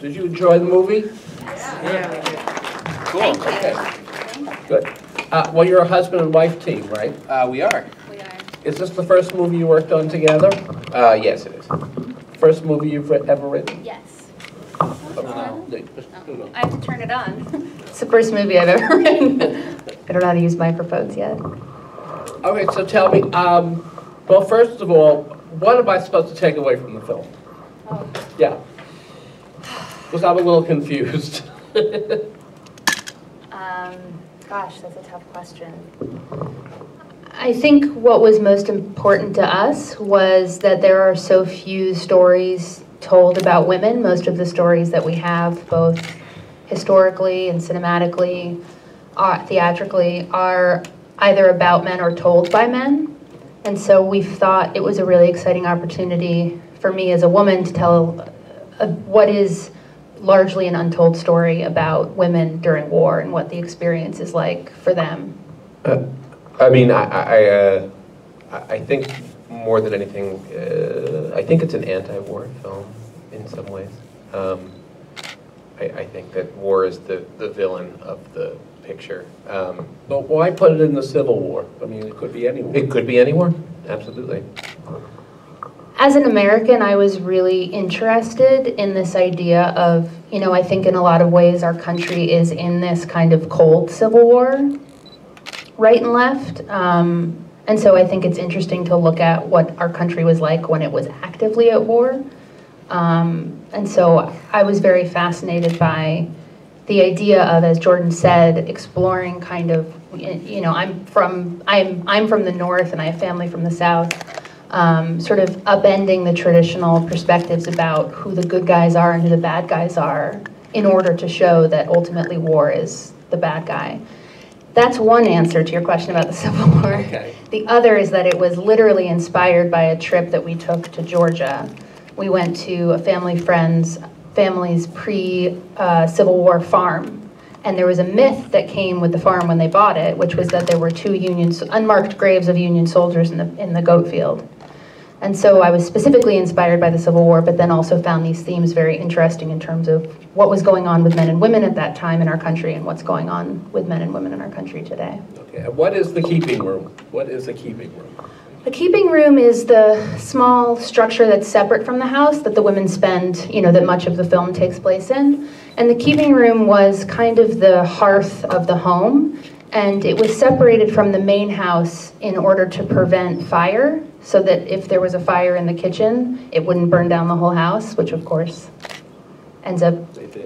Did you enjoy the movie? Yeah. Cool. Okay, good. Uh, Well, you're a husband and wife team, right? Uh, we are. We are. Is this the first movie you worked on together? Uh, yes, it is. First movie you've writ- ever written? Yes. No. Oh, I have to turn it on. It's the first movie I've ever written. I don't know how to use microphones yet. Okay, so tell me, um, well, first of all, what am I supposed to take away from the film? Oh, Yeah. Because I'm a little confused. um, gosh, that's a tough question. I think what was most important to us was that there are so few stories told about women. Most of the stories that we have, both historically and cinematically, uh, theatrically, are either about men or told by men. And so we thought it was a really exciting opportunity for me as a woman to tell uh, what is largely an untold story about women during war and what the experience is like for them. Uh, I mean, I, I, uh, I I think more than anything, uh, I think it's an anti-war film in some ways. Um, I, I think that war is the, the villain of the picture. Um, But why put it in the Civil War? I mean, it could be anywhere. it could be any war, absolutely. As an American, I was really interested in this idea of, you know, I think in a lot of ways our country is in this kind of cold civil war, right and left. Um, and so I think it's interesting to look at what our country was like when it was actively at war. Um, and so I was very fascinated by the idea of, as Jordan said, exploring kind of, you know, I'm from, I'm, I'm from the north and I have family from the south um, sort of upending the traditional perspectives about who the good guys are and who the bad guys are in order to show that ultimately war is the bad guy. That's one answer to your question about the Civil War. Okay. The other is that it was literally inspired by a trip that we took to Georgia. We went to a family friend's family's pre-Civil War farm. And there was a myth that came with the farm when they bought it, which was that there were two Union, unmarked graves of Union soldiers in the, in the goat field. And so I was specifically inspired by the Civil War, but then also found these themes very interesting in terms of what was going on with men and women at that time in our country and what's going on with men and women in our country today. Okay, what is the keeping room? What is the keeping room? The keeping room is the small structure that's separate from the house that the women spend, you know, that much of the film takes place in. And the keeping room was kind of the hearth of the home, and it was separated from the main house in order to prevent fire, so that if there was a fire in the kitchen, it wouldn't burn down the whole house, which of course ends up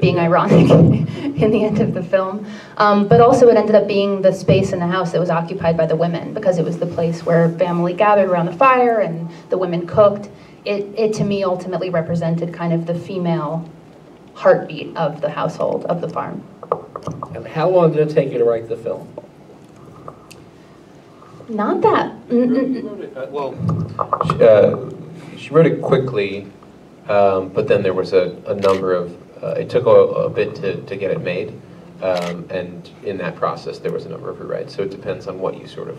being ironic in the end of the film. Um, but also, it ended up being the space in the house that was occupied by the women because it was the place where family gathered around the fire and the women cooked. It, it to me ultimately represented kind of the female heartbeat of the household, of the farm. And how long did it take you to write the film? Not that. Uh, Well, she, uh, she wrote it quickly, um, but then there was a, a number of, uh, it took a, a bit to, to get it made. Um, and in that process, there was a number of rewrites. So it depends on what you sort of,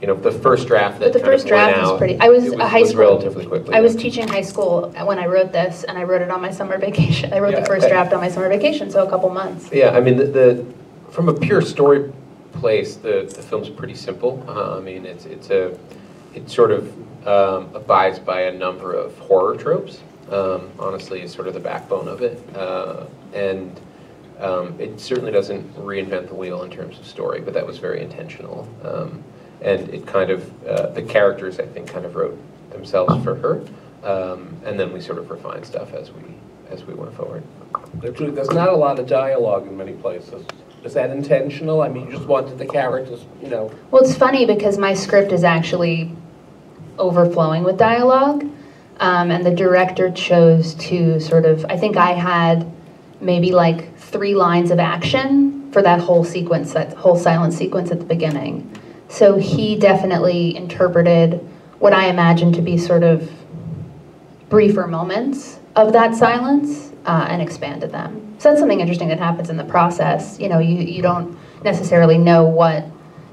you know, the first draft that But the kind of first went draft was out, pretty. I was it a high was school. relatively quickly. I was done. teaching high school when I wrote this, and I wrote it on my summer vacation. I wrote Yeah. the first draft on my summer vacation, so a couple months. Yeah, I mean, the, the from a pure story place, the, the film's pretty simple. Uh, I mean, it's it's a it sort of um, abides by a number of horror tropes. Um, honestly, is sort of the backbone of it, uh, and um, it certainly doesn't reinvent the wheel in terms of story, but that was very intentional. Um, and it kind of uh, the characters, I think, kind of wrote themselves for her, um, and then we sort of refined stuff as we as we went forward. There's there's not a lot of dialogue in many places. Is that intentional? I mean, you just wanted the characters, you know, Well, it's funny because my script is actually overflowing with dialogue, um, and the director chose to sort of. I think I had maybe like three lines of action for that whole sequence, that whole silent sequence at the beginning. So he definitely interpreted what I imagined to be sort of briefer moments of that silence uh, and expanded them. So that's something interesting that happens in the process. You know, you, you don't necessarily know what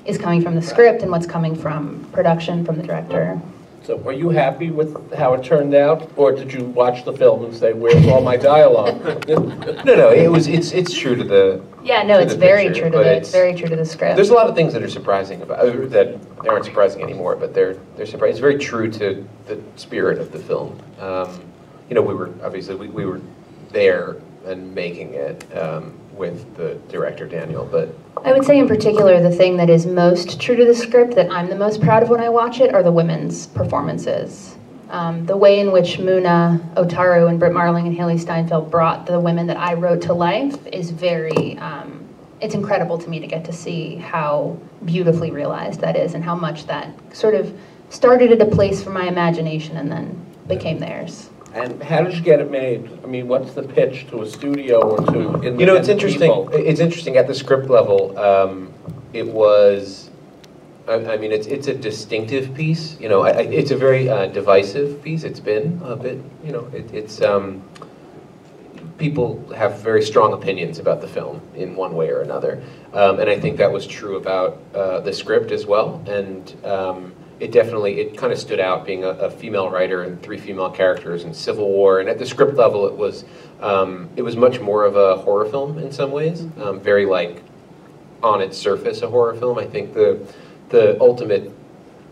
is coming from the script and what's coming from production from the director. So were you happy with how it turned out, or did you watch the film and say, where's all my dialogue? No, no, it was, it's, it's true to the, Yeah, no, it's very picture, true to the, it's- it's very true to the script. there's a lot of things that are surprising about, uh, that aren't surprising anymore, but they're, they're surprising. It's very true to the spirit of the film. Um, You know, we were, obviously, we, we were there and making it um, with the director, Daniel, but I would say in particular, the thing that is most true to the script that I'm the most proud of when I watch it are the women's performances. Um, the way in which Muna Otaru and Brit Marling and Hailee Steinfeld brought the women that I wrote to life is very, um, it's incredible to me to get to see how beautifully realized that is and how much that sort of started at a place for my imagination and then became theirs. And how did you get it made? I mean, what's the pitch to a studio or to independent You know, it's interesting, people? it's interesting, at the script level, um, it was, I, I mean, it's, it's a distinctive piece, you know, I, I, it's a very uh, divisive piece, it's been a bit, you know, it, it's, um, people have very strong opinions about the film in one way or another. Um, and I think that was true about uh, the script as well. And um, it definitely, it kind of stood out being a, a female writer and three female characters in Civil War. And at the script level, it was, um, it was much more of a horror film in some ways, um, very like on its surface a horror film. I think the, the ultimate,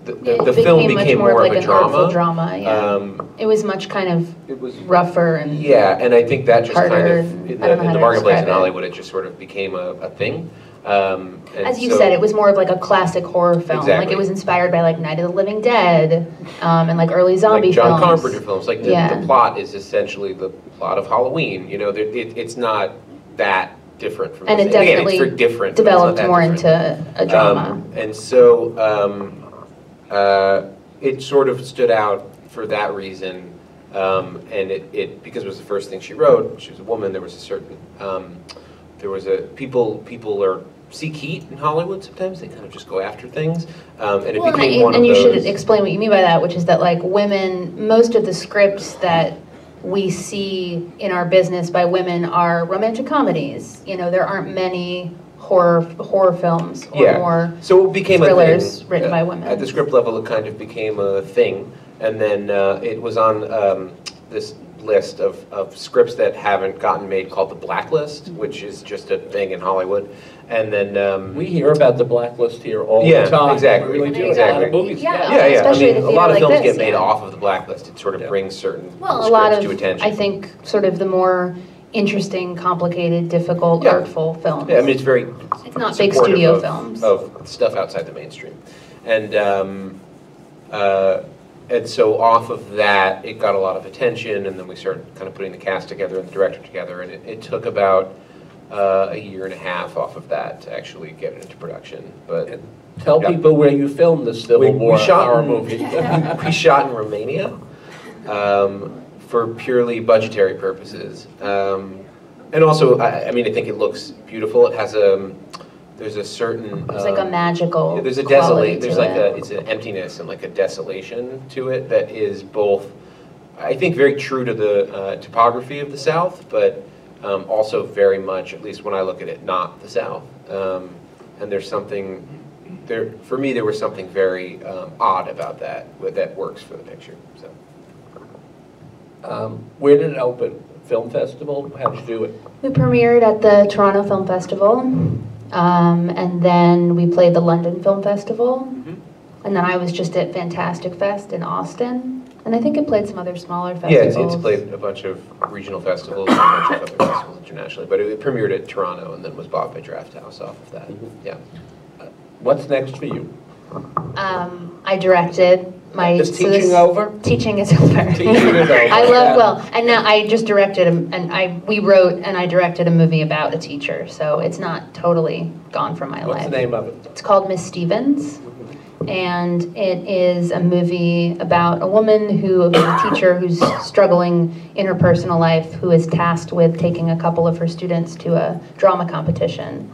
the, the, the film became more of like a an artful drama. drama, yeah. Um, It was much kind of it was rougher and yeah, and I think that just kind of, in the, in the marketplace in describe it. Hollywood, it just sort of became a, a thing. Um, As you so- said, it was more of like a classic horror film. Like Exactly. it was inspired by like Night of the Living Dead, um, and like early zombie like John films. Carpenter films. Like the, Yeah. the plot is essentially the plot of Halloween. You know, it, it's not that different from. And it definitely very different. Developed more different. into a drama. Um, and so um, uh, it sort of stood out for that reason. Um, and it, it because it was the first thing she wrote. She was a woman. There was a certain um, there was a people people are seek heat in Hollywood. Sometimes they kind of just go after things, um, and it well, and, became I- one and of you those. should explain what you mean by that, which is that like women, most of the scripts that we see in our business by women are romantic comedies. You know, there aren't many horror horror films or Yeah. more. So it became a thrillers thing. written Uh, by women. At the script level, it kind of became a thing, and then uh, it was on um, this list of, of scripts that haven't gotten made called the Blacklist, which is just a thing in Hollywood. And then um, We hear about the blacklist here all Yeah, the time. exactly, We really do. A lot exactly. of movies, Yeah. yeah. yeah, yeah, I especially mean, at a a lot of theater like films this, get made yeah. off of the Blacklist. It sort of Yeah. brings certain Well, a lot scripts of, to attention. I think, sort of the more interesting, complicated, difficult, Yeah. artful films. Yeah, I mean, it's very It's not big supportive studio of- films. Of stuff outside the mainstream. And, um, uh, and so off of that, it got a lot of attention, and then we started kind of putting the cast together and the director together, and it, it took about uh, a year and a half off of that to actually get it into production. But Tell Yeah. people where you filmed this Civil We- we War shot horror in- movie. we shot in Romania um, for purely budgetary purposes. Um, and also, I, I mean, I think it looks beautiful. It has a, there's a certain. There's like a um, magical yeah, There's a quality desolate, there's to like a, it's an emptiness and like a desolation to it that is both, I think, very true to the uh, topography of the South, but um, also very much, at least when I look at it, not the South. Um, and there's something, there, for me, there was something very um, odd about that, with- that works for the picture, so. Um, Where did it open? Film festival? How did you do it? We premiered at the Toronto Film Festival, um, and then we played the London Film Festival, Mm-hmm. and then I was just at Fantastic Fest in Austin, and I think it played some other smaller Yeah, festivals. it's, it's played a bunch of regional festivals and a bunch of other festivals internationally, but it premiered at Toronto and then was bought by Drafthouse off of that, Mhm. yeah. What's next for you? Um, I directed my. Is so this- teaching over? Teaching is over. Teaching is over, I yeah. love, well, and now I just directed, a- and I, we wrote and I directed a movie about a teacher, so it's not totally gone from my life. What's the name of it? It's called Miss Stevens, and it is a movie about a woman who is a teacher who's struggling in her personal life, who is tasked with taking a couple of her students to a drama competition.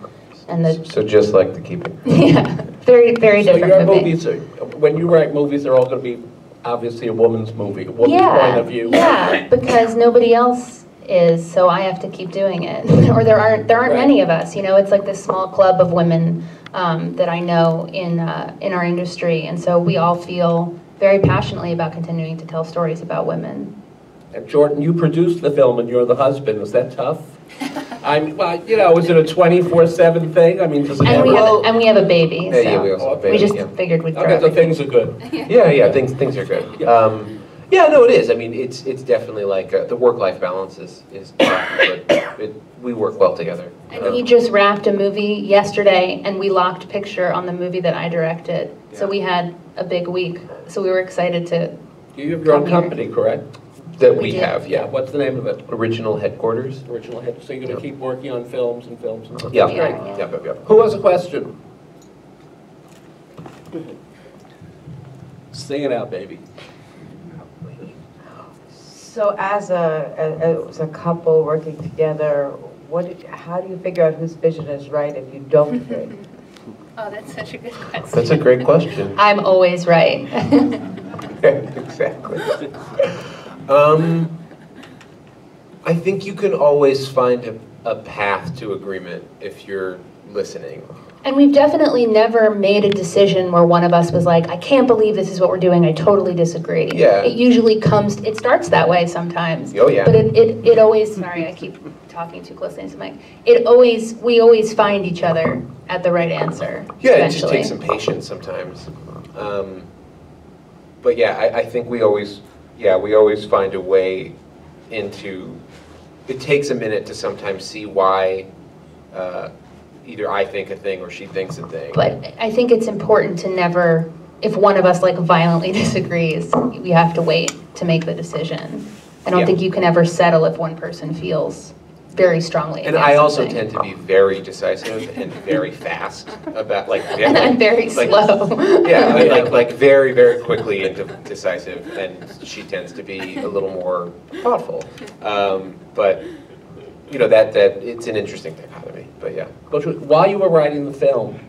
And the, So just like the keeping. yeah, very, very So different your movie. movies, are- when you write movies, they're all going to be obviously a woman's movie, a woman's yeah, point of view. Yeah, because nobody else is, so I have to keep doing it. or there aren't there aren't Right. many of us. You know, it's like this small club of women um, that I know in uh, in our industry, and so we all feel very passionately about continuing to tell stories about women. And Jordan, you produced the film and you're the husband, is that tough? I'm, well, you know, is it a twenty-four seven thing? I mean, does it And we have, Well- a- and we have a baby, Yeah, yeah, we so also have we just yeah. figured we'd throw Okay, so everything. things are good. Yeah, yeah, things, things are good. Um, yeah, no, it is. I mean, it's, it's definitely like, uh, the work-life balance is, is, tough, but it, we work well together. And he just wrapped a movie yesterday, and we locked picture on the movie that I directed. So we had a big week, so we were excited to, You have your own Come here. company, correct? That we we have, yeah. What's the name of it? Original headquarters? Original Headquarters. so you're gonna Yeah. keep working on films and films and films? Yeah, Yeah. yep, yep, yep. Who has a question? Sing it out, baby. So as a, a- as a couple working together, what, do- how do you figure out whose vision is right if you don't agree? Oh, that's such a good question. That's a great question. I'm always right. Exactly. Um, I think you can always find a, a path to agreement if you're listening. And we've definitely never made a decision where one of us was like, I can't believe this is what we're doing, I totally disagree. Yeah. It usually comes, it starts that way sometimes. Oh, yeah. But it, it, it always, sorry, I keep talking too closely the mic. It always, we always find each other at the right answer Yeah, it just takes some patience sometimes. Um, but yeah, I, I think we always, yeah, we always find a way into. It takes a minute to sometimes see why uh, either I think a thing or she thinks a thing. But I think it's important to never, if one of us like violently disagrees, we have to wait to make the decision. I don't Yeah. think you can ever settle if one person feels very strongly and I also something. tend to be very decisive and very fast about like. And I'm very like- slow. Yeah, I- like like very very quickly into decisive, and she tends to be a little more thoughtful. Um, but you know that that it's an interesting dichotomy. But yeah, But while you were writing the film,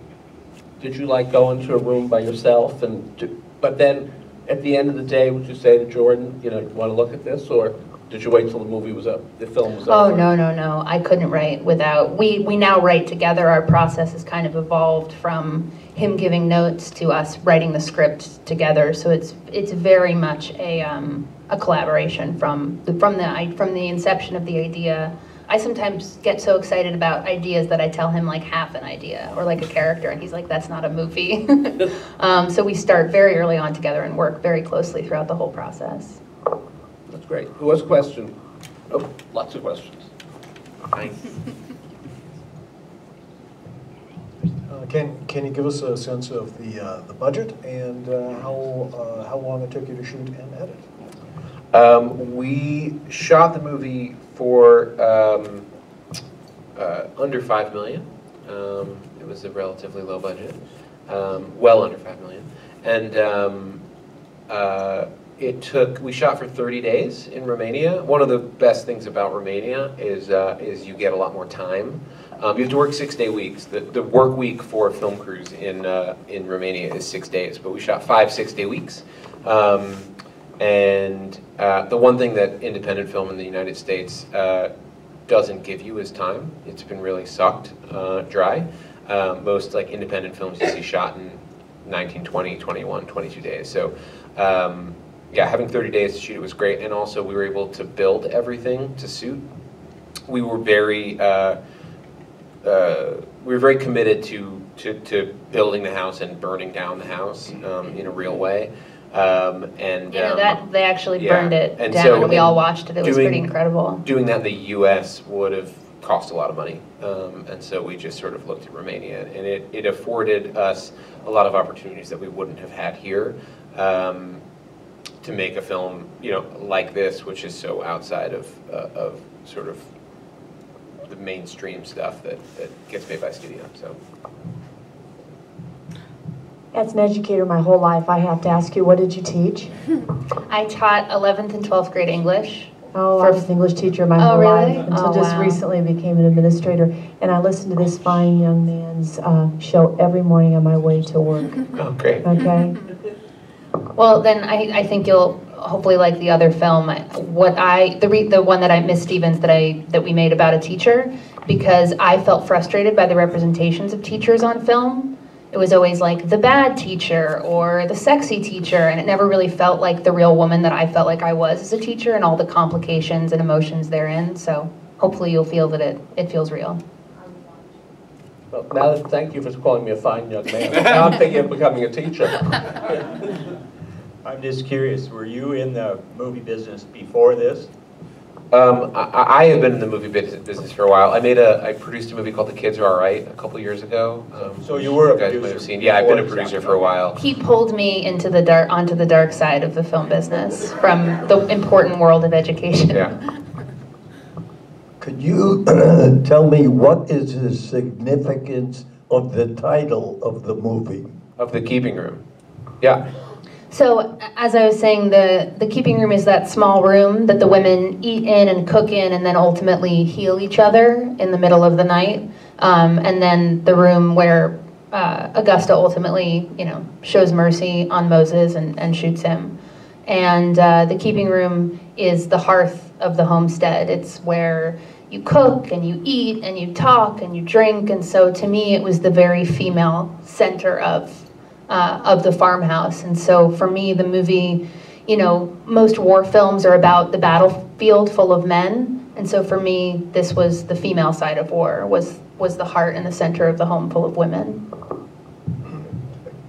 did you like go into a room by yourself and, do- but then at the end of the day, would you say to Jordan, you know, you want to look at this? Or did you wait till the movie was up, the film was up? Oh, no, no, no. I couldn't write without, we, we now write together. Our process has kind of evolved from him giving notes to us writing the script together. So it's, it's very much a, um, a collaboration from, the from the, from the inception of the idea. I sometimes get so excited about ideas that I tell him like half an idea or like a character and he's like, that's not a movie. Um, so we start very early on together and work very closely throughout the whole process. That's great. Who has a question? Oh, lots of questions. Nice. Uh, Can, can you give us a sense of the, uh, the budget and uh, how, uh, how long it took you to shoot and edit? Um, we shot the movie for um, uh, under five million. Um, it was a relatively low budget, um, well under five million, and um, uh, it took. We shot for 30 days in Romania. One of the best things about Romania is uh, is you get a lot more time. Um, you have to work six day weeks. The, the work week for film crews in uh, in Romania is six days, but we shot five six day weeks. Um, and uh, the one thing that independent film in the United States uh, doesn't give you is time. It's been really sucked uh, dry. Uh, most like independent films you see shot in 19, 20, 21, 22 days. So um, yeah, having 30 days to shoot it was great. And also we were able to build everything to suit. We were very uh, uh, we were very committed to, to, to building the house and burning down the house um, in a real way. Um, and You know, um, that, they actually yeah. burned it And down, so and we all watched it, it was pretty incredible. doing that in the U.S. would have cost a lot of money, um, and so we just sort of looked at Romania, and it, it afforded us a lot of opportunities that we wouldn't have had here um, to make a film, you know, like this, which is so outside of uh, of sort of the mainstream stuff that, that gets made by studio. So As an educator my whole life, I have to ask you, what did you teach? I taught 11th and 12th grade English. Oh, I was an English teacher my Oh, whole really? life until Oh, just wow. recently became an administrator. And I listen to this fine young man's uh, show every morning on my way to work, oh, great. okay? Well, then I, I think you'll hopefully like the other film. What I, the re, the one that I, Miss Stevens, that I, that we made about a teacher, because I felt frustrated by the representations of teachers on film. it was always like the bad teacher or the sexy teacher, and it never really felt like the real woman that I felt like I was as a teacher and all the complications and emotions therein. So hopefully you'll feel that it, it feels real. Well, now, that- thank you for calling me a fine young man. Now I'm thinking of becoming a teacher. I'm just curious, were you in the movie business before this? Um, I, I have been in the movie business for a while. I made a, I produced a movie called The Kids Are All Right a couple years ago. Um, So you were a guys might producer have seen. Yeah, I've been a producer for a while. He pulled me into the dark, onto the dark side of the film business from the important world of education. Yeah. Could you tell me what is the significance of the title of the movie? Of The Keeping Room. Yeah. So, as I was saying, the, the keeping room is that small room that the women eat in and cook in and then ultimately heal each other in the middle of the night. Um, and then the room where uh, Augusta ultimately, you know, shows mercy on Moses and, and shoots him. And uh, the keeping room is the hearth of the homestead. It's where you cook and you eat and you talk and you drink. And so to me, it was the very female center of uh, of the farmhouse. And so for me, the movie, you know, most war films are about the battlefield full of men. And so for me, this was the female side of war, was was the heart and the center of the home full of women.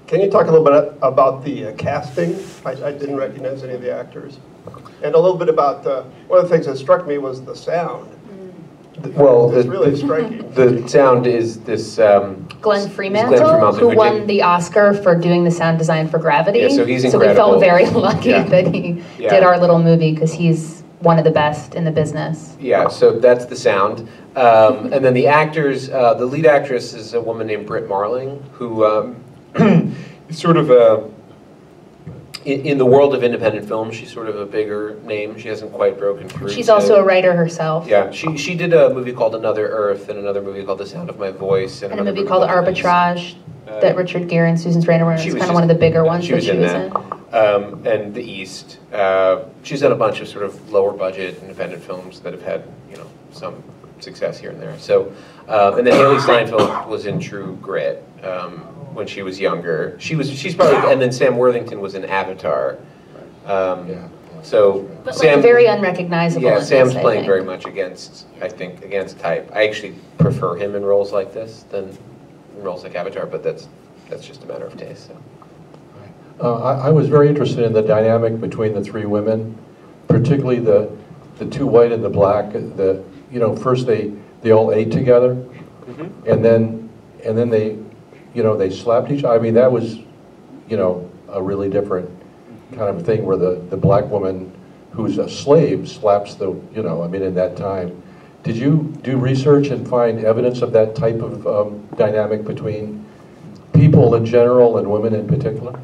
Can you talk a little bit about the uh, casting? I, I didn't recognize any of the actors. And a little bit about, uh, one of the things that struck me was the sound. Well, It's the, really striking. the sound is this, um, Glenn Glenn Freemantle, Freemantle, who who won did- the Oscar for doing the sound design for Gravity. Yeah, so he's incredible. So we felt very lucky Yeah. that he Yeah. did our little movie because he's one of the best in the business. Yeah, so that's the sound. Um, and then the actors, uh, the lead actress is a woman named Brit Marling, who um, is sort of a, in, in the world of independent film, she's sort of a bigger name. She hasn't quite broken through. She's also a writer herself. Yeah, she, she did a movie called Another Earth and another movie called The Sound of My Voice. And a another movie called Arbitrage Uh, that Richard Gere and Susan Sarandon were in. It's was kind of one of the bigger ones she that was she in was that. in. um, and The East. Uh, she's done a bunch of sort of lower budget independent films that have had you know some success here and there. So, um, and then Hailee Steinfeld was in True Grit um, when she was younger. She was she's probably and then Sam Worthington was in Avatar. Um, So But Sam like very unrecognizable. yeah, Sam's this, playing very much against I think against type. I actually prefer him in roles like this than roles like Avatar, but that's that's just a matter of taste. So. Uh, I I was very interested in the dynamic between the three women, particularly the, the two white and the black. The, you know, first they, they all ate together, and then, and then they, you know, they slapped each, I mean, that was, you know, a really different kind of thing where the, the black woman who's a slave slaps the, you know, I mean, in that time. Did you do research and find evidence of that type of um, dynamic between people in general and women in particular?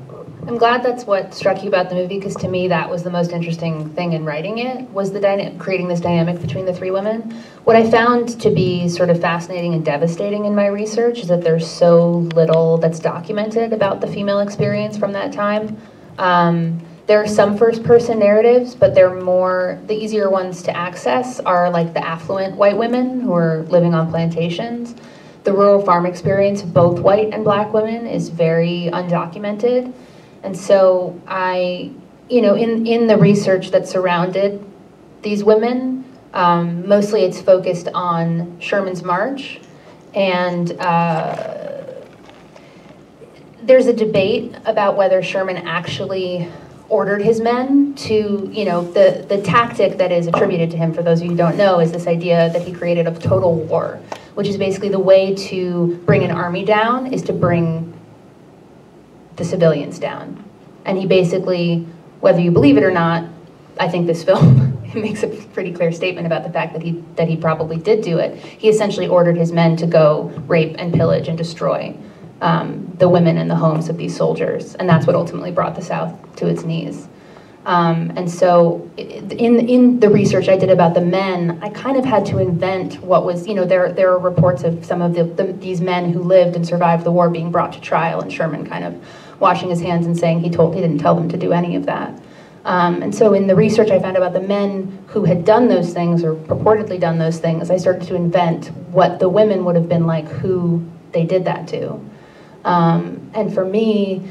I'm glad that's what struck you about the movie because to me that was the most interesting thing in writing it was the dyna- creating this dynamic between the three women. What I found to be sort of fascinating and devastating in my research is that there's so little that's documented about the female experience from that time. Um, there are some first-person narratives, but they're more the easier ones to access are like the affluent white women who are living on plantations. The rural farm experience of both white and black women is very undocumented. And so I, you know, in, in the research that surrounded these women, um, mostly it's focused on Sherman's March. And uh, there's a debate about whether Sherman actually ordered his men to, you know, the, the tactic that is attributed to him, for those of you who don't know, is this idea that he created of total war, which is basically the way to bring an army down is to bring the civilians down. And he basically, whether you believe it or not, I think this film makes a pretty clear statement about the fact that he that he probably did do it. He essentially ordered his men to go rape and pillage and destroy um, the women in the homes of these soldiers, and that's what ultimately brought the South to its knees. Um, and so, in in the research I did about the men, I kind of had to invent what was, you know, there there are reports of some of the, the these men who lived and survived the war being brought to trial, and Sherman kind of washing his hands and saying he told he didn't tell them to do any of that. Um, and so, in the research I found about the men who had done those things or purportedly done those things, I started to invent what the women would have been like who they did that to. Um, and for me,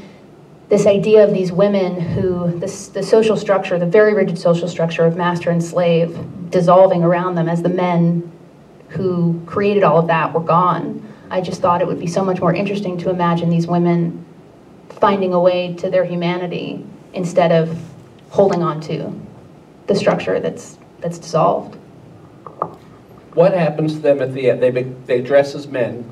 this idea of these women who, this, the social structure, the very rigid social structure of master and slave dissolving around them as the men who created all of that were gone. I just thought it would be so much more interesting to imagine these women finding a way to their humanity instead of holding on to the structure that's, that's dissolved. What happens to them at the end? They, be- they dress as men,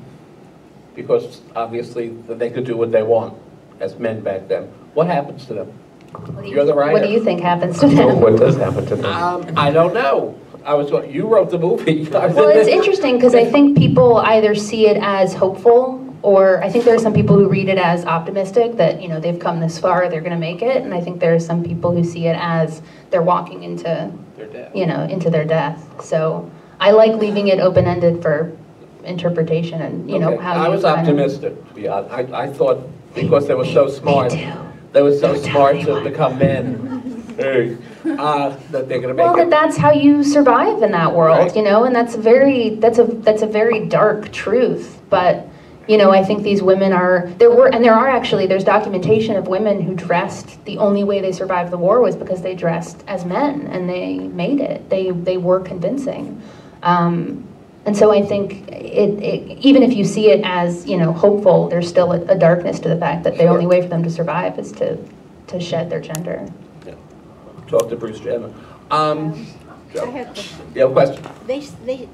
because obviously they could do what they want as men back then. What happens to them? What do you- You're the writer. What do you think happens to them? What does happen to them? Um, I don't know. I was, you wrote the movie. Well, it's interesting because I think people either see it as hopeful or I think there are some people who read it as optimistic that, you know, they've come this far, they're going to make it. And I think there are some people who see it as they're walking into, their death. you know, into their death. So I like leaving it open-ended for interpretation and, you know, Okay. how you I was optimistic, to be honest. I, I thought, because they were so smart, they were so smart to become men, hey, uh, that they're gonna make. Well, that that's how you survive in that world, Right. you know, and that's very that's a that's a very dark truth. But you know, I think these women are there were and there are actually there's documentation of women who dressed the only way they survived the war was because they dressed as men and they made it. They they were convincing. Um, and so I think it, it, even if you see it as you know hopeful, there's still a, a darkness to the fact that the Sure. only way for them to survive is to to shed their gender. Yeah. Talk to Bruce Jenner. Um, I have, you have a question? they, they,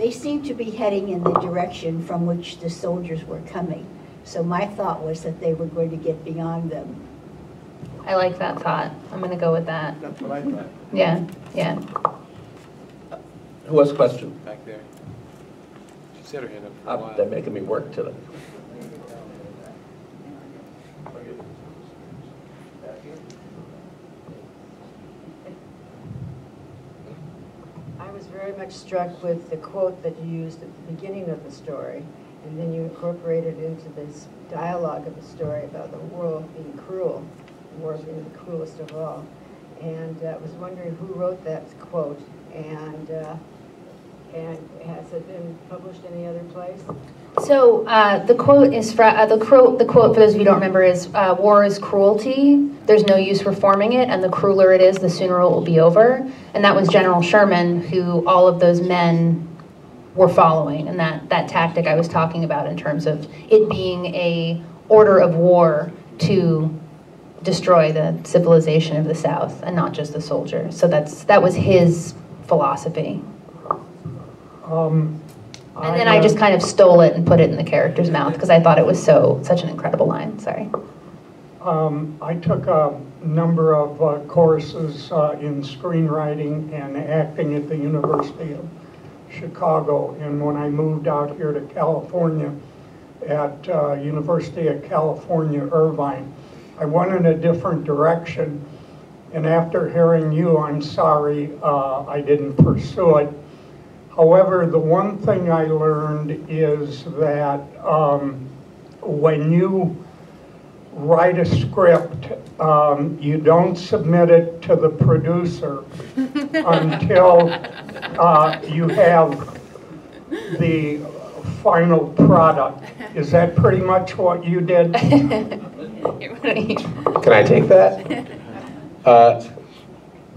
they seemed to be heading in the direction from which the soldiers were coming. So my thought was that they were going to get beyond them. I like that thought. I'm going to go with that. That's what I thought. Yeah, yeah. Who has a question? back there. She had her hand up for a Uh, while. They're making me work today. I was very much struck with the quote that you used at the beginning of the story, and then you incorporated into this dialogue of the story about the world being cruel, war being the cruelest of all. And I was wondering who wrote that quote, and, uh, and has it been published any other place? So uh, the quote is fra- uh, the quote. The quote for those of you who don't remember is uh, "War is cruelty. There's no use reforming it, and the crueler it is, the sooner it will be over." And that was General Sherman, who all of those men were following, and that that tactic I was talking about in terms of it being a order of war to destroy the civilization of the South and not just the soldier. So that's that was his philosophy. Um, And then I uh, just kind of stole it and put it in the character's mouth because I thought it was so such an incredible line. Sorry. Um, I took a number of uh, courses uh, in screenwriting and acting at the University of Chicago. And when I moved out here to California at uh, University of California, Irvine, I went in a different direction. And after hearing you, I'm sorry uh, I didn't pursue it. However, the one thing I learned is that um, when you write a script, um, you don't submit it to the producer until uh, you have the final product. Is that pretty much what you did? Can I take that? Uh, I-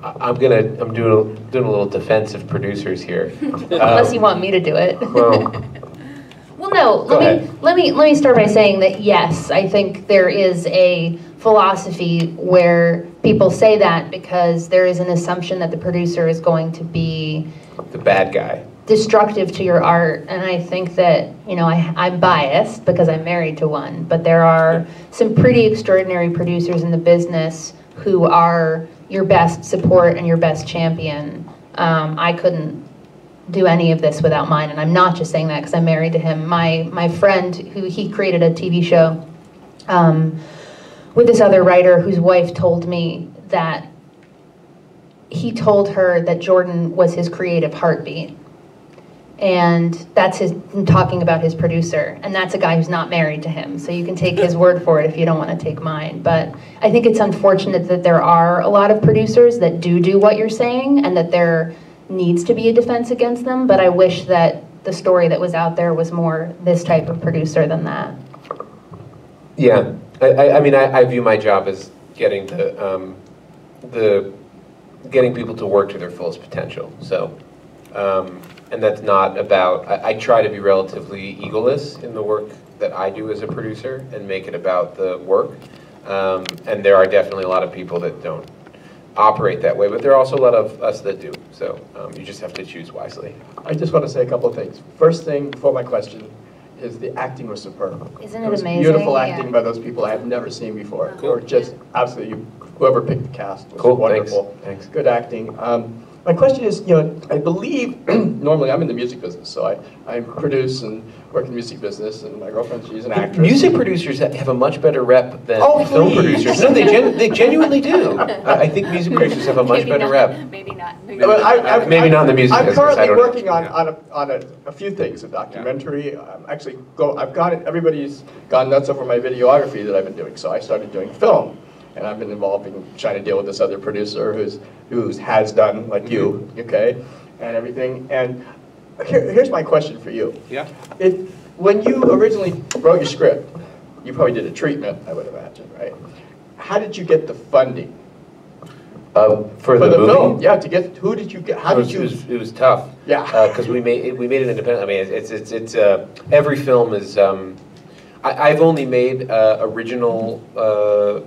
I'm gonna, I'm doing, a- doing a little defensive producers here. Unless Um, you want me to do it. Well, Well, no. Let me ahead. let me let me start by saying that yes, I think there is a philosophy where people say that because there is an assumption that the producer is going to be the bad guy. destructive to your art and i think that you know I, i'm biased because i'm married to one but there are some pretty extraordinary producers in the business who are your best support and your best champion um, i couldn't do any of this without mine. And i'm not just saying that because i'm married to him. My my friend who he created a tv show um, with this other writer whose wife told me that he told her that jordan was his creative heartbeat and that's his talking about his producer. And that's a guy who's not married to him. So you can take his word for it if you don't want to take mine. But i think it's unfortunate that there are a lot of producers that do do what you're saying and that there needs to be a defense against them. But i wish that the story that was out there was more this type of producer than that. Yeah, I, I, I mean, I, I view my job as getting the, um, the, getting people to work to their fullest potential, so. Um, and that's not about, I, I try to be relatively egoless in the work that I do as a producer and make it about the work. Um, and there are definitely a lot of people that don't operate that way, but there are also a lot of us that do, so, um, you just have to choose wisely. I just want to say a couple of things. First thing, before my question, is the acting was superb. Isn't it was amazing? Beautiful Yeah. acting by those people I have never seen before. Cool. Or just absolutely, whoever picked the cast was Cool, thanks, wonderful. thanks. Good acting. Um, My question is, you know, I believe, normally I'm in the music business, so I, I produce and work in the music business, and my girlfriend, she's an actress. Music producers have a much better rep than Oh, film please. producers. No, they, gen- they genuinely do. I I think music producers have a much Maybe better not, rep. Maybe not. maybe Yeah, but I- not. I'm- not in the music I'm business, I currently don't know. working on, on, a, on a, a few things, a documentary. I'm actually go. I've got it. Everybody's gone nuts over my videography that I've been doing, so I started doing film, and I've been involved in trying to deal with this other producer who's who's has done like you, Mm-hmm. okay, and everything. And here, here's my question for you. Yeah. If when you originally wrote your script, you probably did a treatment, I would imagine, right? How did you get the funding Uh, For the movie? film? Yeah, to get who did you get? How It was- did It you? was, it was tough. Yeah. Because we made, it- we made it independent, I mean, it's, it's, it's, uh, every film is, um, I, I've only made uh, original uh,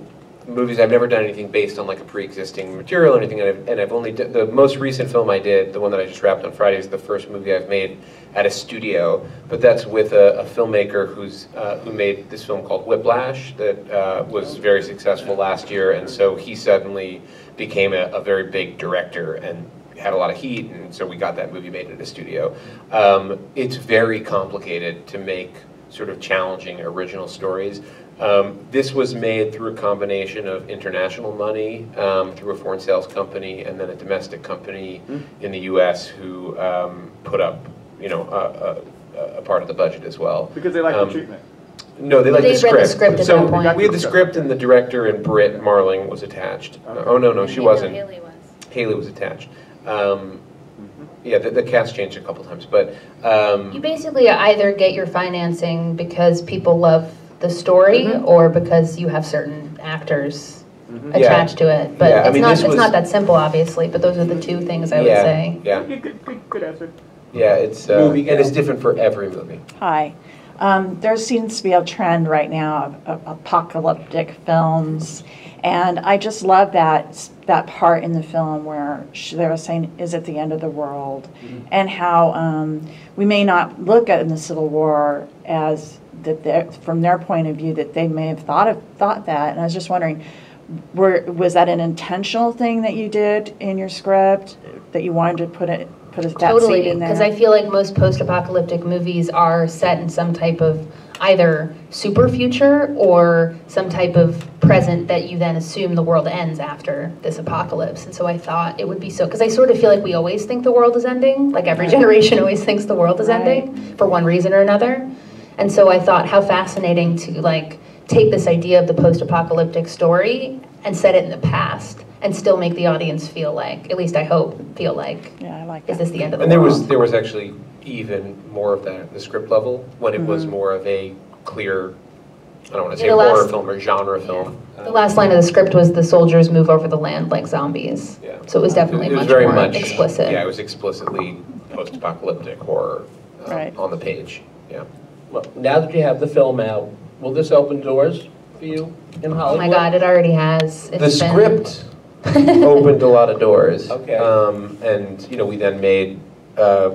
movies, I've never done anything based on like a pre-existing material or anything, and I've, and I've only, the most recent film I did, the one that I just wrapped on Friday, is the first movie I've made at a studio, but that's with a, a filmmaker who's, uh, who made this film called Whiplash, that uh, was very successful last year, and so he suddenly became a, a very big director and had a lot of heat, and so we got that movie made at a studio. Um, it's very complicated to make sort of challenging original stories. Um, this was made through a combination of international money, um, through a foreign sales company, and then a domestic company in the U.S. who um, put up, you know, a, a, a part of the budget as well. Because they like Um, the treatment. No, they like They the read the script. script at so that point. we had the script, and the director and Brit Marling was attached. Oh no, no, she wasn't. Hailee was. Hailee was attached. Um, yeah, the, the cast changed a couple times, but um, You basically either get your financing because people love the story Mhm. or because you have certain actors Yeah. attached to it. But Yeah, I it's mean, not it's was- not that simple, obviously. But those are the two things I would say. Yeah, Good, good, good, good answer. yeah, it's uh, Movie and it's different for every movie. Hi. Um, there seems to be a trend right now of, of apocalyptic films, and I just love that that part in the film where sh- they were saying, "Is it the end of the world?" and how um, we may not look at in the Civil War as that they're- from their point of view that they may have thought of thought that, and I was just wondering. Were, was that an intentional thing that you did in your script that you wanted to put it put a, that Totally, seed in there? because I feel like most post-apocalyptic movies are set in some type of either super future or some type of present that you then assume the world ends after this apocalypse. And so I thought it would be so, because I sort of feel like we always think the world is ending, like every generation always thinks the world is Right. ending for one reason or another. And so I thought how fascinating to like take this idea of the post-apocalyptic story and set it in the past and still make the audience feel like, at least I hope, feel like yeah, I like is this the end of the And there was there was actually even more of that at the script level when it was more of a clear, I don't want to say the horror last- film or genre film. the last line of the script was the soldiers move over the land like zombies. Yeah. So it was definitely It was much very more much explicit. Yeah, it was explicitly post-apocalyptic horror uh, Right. on the page. Yeah. Well, Now that you have the film out, will this open doors for you in Hollywood? oh Hollywood? my God, it already has. The been- script opened a lot of doors. Okay. Um, and, you know, we then made, uh,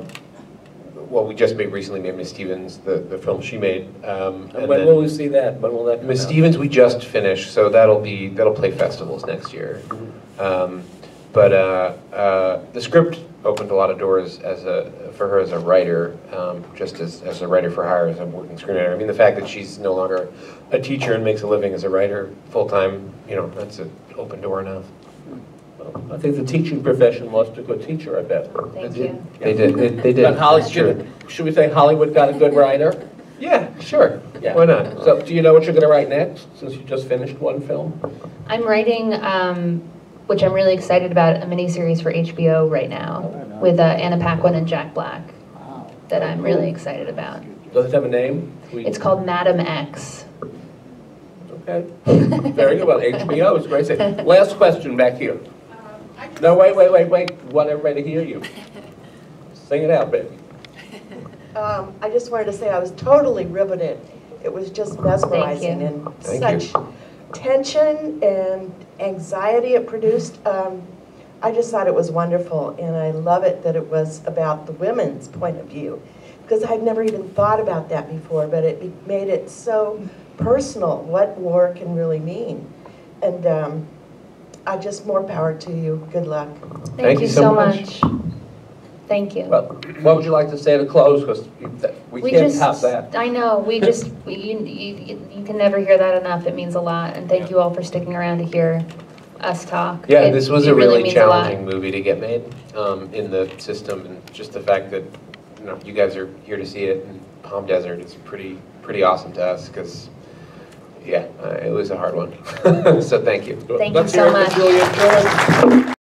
well, we just made recently made Miss Stevens, the, the film she made. Um, And and when then will we see that? When will that come Miss out? Stevens, we just finished, so that'll be, that'll play festivals next year. Um, but uh, uh, the script opened a lot of doors as a, for her as a writer, um, just as, as a writer for hire, as a working screenwriter. I mean, the fact that she's no longer a teacher and makes a living as a writer full-time, you know, that's an open door enough. I think the teaching profession lost a good teacher, I bet. Thank you. They did, they, they did. But Holly, should, should we say Hollywood got a good writer? Yeah, sure. Yeah. Why not? So do you know what you're gonna write next, since you just finished one film? I'm writing, um, which I'm really excited about, a miniseries for HBO right now with uh, Anna Paquin and Jack Black that I'm really excited about. Does it have a name? We- It's called Madam X. Okay. Very good, well, HBO is great. Last question back here. No, wait, wait, wait, wait, We want everybody to hear you. Sing it out, baby. Um, I just wanted to say I was totally riveted. It was just mesmerizing you. and Thank you. such tension and anxiety it produced. Um, I just thought it was wonderful, and I love it that it was about the women's point of view, because I'd never even thought about that before, but it made it so personal, what war can really mean. And um, I just, more power to you. Good luck. Thank you so much. Thank you. Well, what would you like to say to close, because we can't top that. I know, we just, we- you, you, you can never hear that enough, it means a lot, and thank you all for sticking around to hear us talk. Yeah, It- this was a really means a challenging movie to get made um, in the system, and just the fact that you know you guys are here to see it in Palm Desert is pretty pretty awesome to us because yeah, uh, it was a hard one. so thank you. Thank you Let's so hear it for much. Julia Jordan.